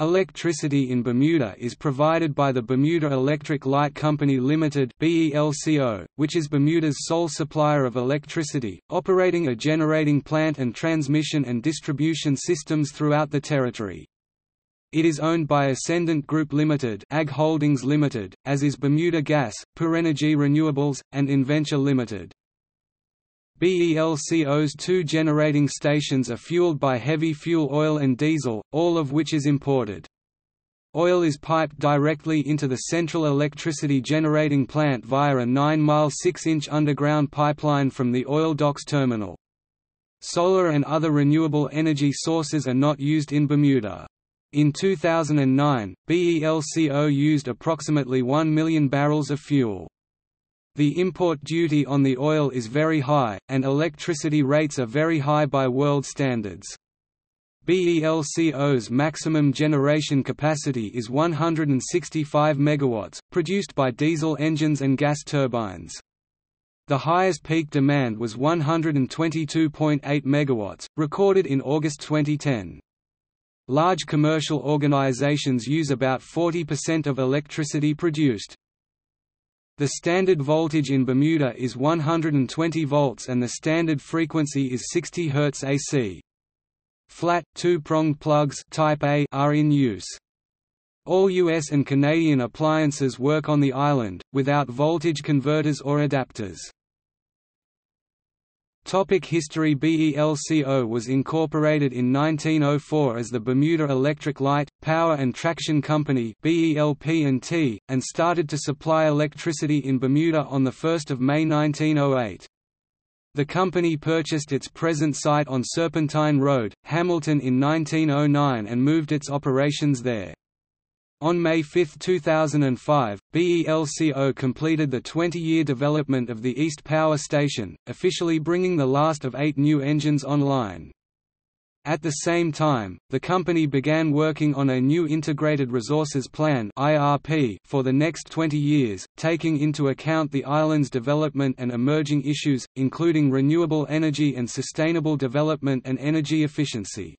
Electricity in Bermuda is provided by the Bermuda Electric Light Company Limited (BELCO), which is Bermuda's sole supplier of electricity, operating a generating plant and transmission and distribution systems throughout the territory. It is owned by Ascendant Group Limited, Ag Holdings Limited, as is Bermuda Gas, Purenergy Renewables, and Inventure Limited. BELCO's two generating stations are fueled by heavy fuel oil and diesel, all of which is imported. Oil is piped directly into the central electricity generating plant via a 9-mile 6-inch underground pipeline from the oil docks terminal. Solar and other renewable energy sources are not used in Bermuda. In 2009, BELCO used approximately 1 million barrels of fuel. The import duty on the oil is very high, and electricity rates are very high by world standards. BELCO's maximum generation capacity is 165 MW, produced by diesel engines and gas turbines. The highest peak demand was 122.8 MW, recorded in August 2010. Large commercial organizations use about 40% of electricity produced. The standard voltage in Bermuda is 120 volts and the standard frequency is 60 Hz AC. Flat, two-pronged plugs type A are in use. All US and Canadian appliances work on the island, without voltage converters or adapters. Topic history BELCO was incorporated in 1904 as the Bermuda Electric Light, Power and Traction Company BELP&T, and started to supply electricity in Bermuda on 1 May 1908. The company purchased its present site on Serpentine Road, Hamilton in 1909 and moved its operations there. On May 5, 2005, BELCO completed the 20-year development of the East Power Station, officially bringing the last of eight new engines online. At the same time, the company began working on a new Integrated Resources Plan for the next 20 years, taking into account the island's development and emerging issues, including renewable energy and sustainable development and energy efficiency.